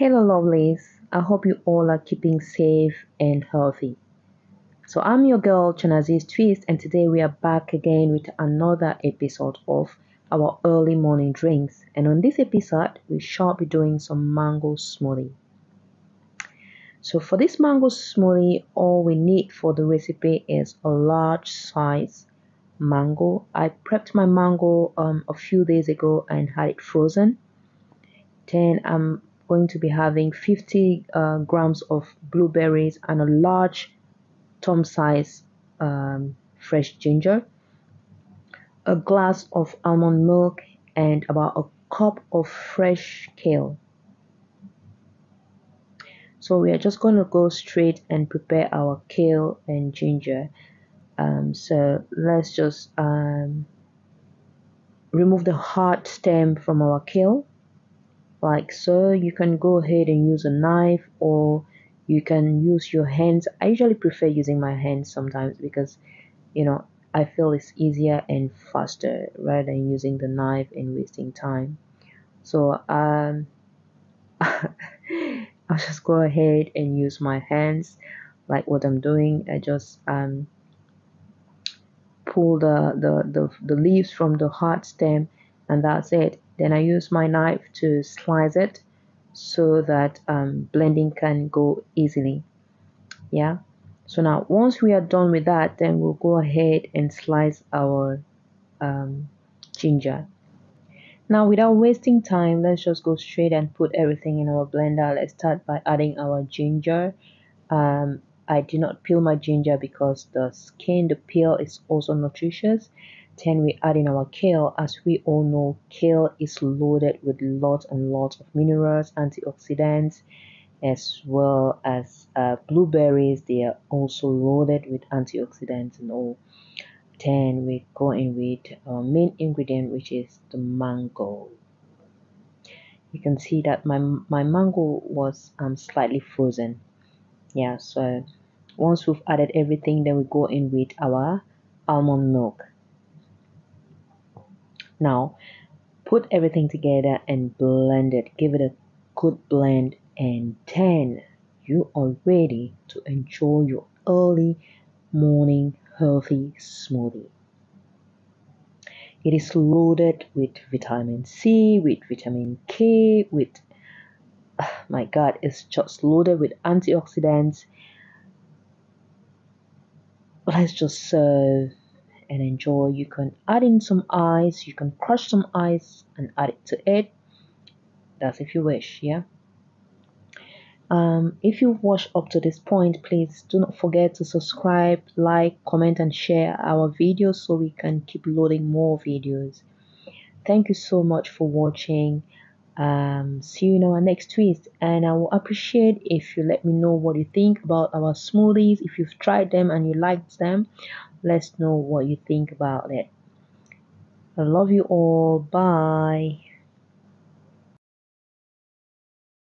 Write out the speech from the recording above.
Hello, lovelies. I hope you all are keeping safe and healthy. So, I'm your girl, Chana Zie's Twist, and today we are back again with another episode of our early morning drinks. And on this episode, we shall be doing some mango smoothie. So, for this mango smoothie, all we need for the recipe is a large size mango. I prepped my mango um, a few days ago and had it frozen. Then I'm going to be having 50 uh, grams of blueberries and a large thumb size um, fresh ginger, a glass of almond milk, and about a cup of fresh kale. So we are just going to go straight and prepare our kale and ginger. Um, so let's just um, remove the hard stem from our kale like so you can go ahead and use a knife or you can use your hands. I usually prefer using my hands sometimes because you know i feel it's easier and faster rather than using the knife and wasting time. So um i'll just go ahead and use my hands like what i'm doing. I just um pull the the the, the leaves from the hard stem and that's it then I use my knife to slice it so that um, blending can go easily. Yeah. So now once we are done with that, then we'll go ahead and slice our um, ginger. Now without wasting time, let's just go straight and put everything in our blender. Let's start by adding our ginger. Um, I did not peel my ginger because the skin, the peel is also nutritious. Then we add in our kale. As we all know, kale is loaded with lots and lots of minerals, antioxidants, as well as uh, blueberries. They are also loaded with antioxidants and all. Then we go in with our main ingredient, which is the mango. You can see that my my mango was um slightly frozen. Yeah, so once we've added everything, then we go in with our almond milk. Now, put everything together and blend it. Give it a good blend, and then you are ready to enjoy your early morning healthy smoothie. It is loaded with vitamin C, with vitamin K, with oh my god, it's just loaded with antioxidants. Let's just serve and enjoy. You can add in some ice, you can crush some ice and add it to it. That's if you wish, yeah. Um, if you've watched up to this point, please do not forget to subscribe, like, comment, and share our videos so we can keep loading more videos. Thank you so much for watching. Um, see you in our next twist, and I will appreciate if you let me know what you think about our smoothies. If you've tried them and you liked them, Let's know what you think about it. I love you all. Bye.